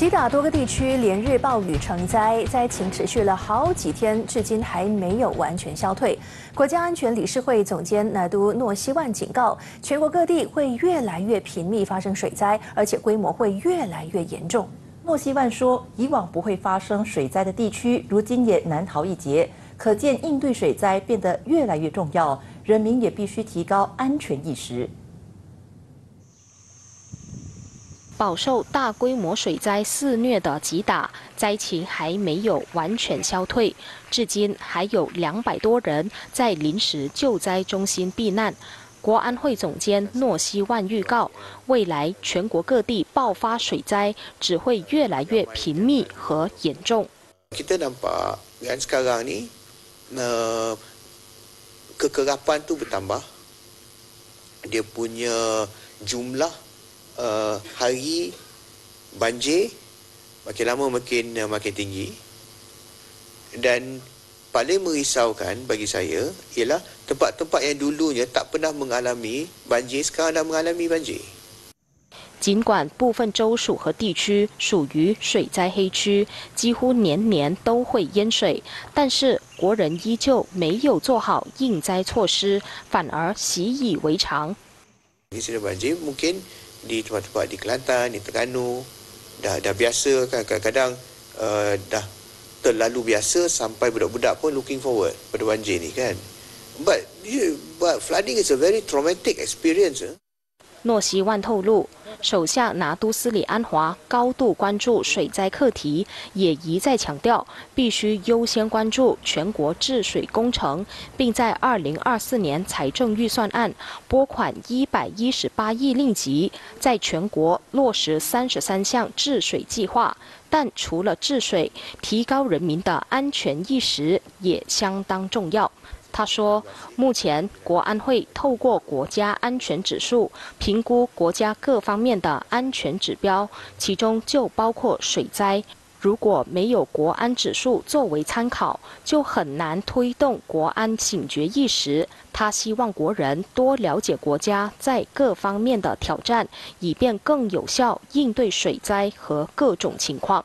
吉打多个地区连日暴雨成灾，灾情持续了好几天，至今还没有完全消退。国家安全理事会总监纳都诺希万警告，全国各地会越来越频密发生水灾，而且规模会越来越严重。诺希万说，以往不会发生水灾的地区，如今也难逃一劫，可见应对水灾变得越来越重要，人民也必须提高安全意识。饱受大规模水灾肆虐的吉打，灾情还没有完全消退，至今还有两百多人在临时救灾中心避难。国安会总监诺西万预告，未来全国各地爆发水灾只会越来越频密和严重。Kita nampak kan sekarang ni kekerapan tu bertambah, dia punya jumlah hari banjir makin lama makin makin tinggi dan paling merisaukan bagi saya ialah tempat-tempat yang dulunya tak pernah mengalami banjir sekarang dah mengalami banjir. 尽管部分州属和地区属于水灾黑区，几乎年年都会淹水，但是国人依旧没有做好应灾措施，反而习以为常。Di sini banjir mungkin di tempat-tempat di Kelantan, di Terengganu dah dah biasa kan kadang-kadang uh, dah terlalu biasa sampai budak-budak pun looking forward pada banjir ni kan. But but flooding is a very traumatic experience. 诺希万透露， 手下拿督斯里安华高度关注水灾课题，也一再强调必须优先关注全国治水工程，并在二零二四年财政预算案拨款一百一十八亿令吉，在全国落实三十三项治水计划。但除了治水，提高人民的安全意识也相当重要。他说：“目前国安会透过国家安全指数评估国家各方面的安全指标，其中就包括水灾。如果没有国安指数作为参考，就很难推动国安警觉意识。他希望国人多了解国家在各方面的挑战，以便更有效应对水灾和各种情况。”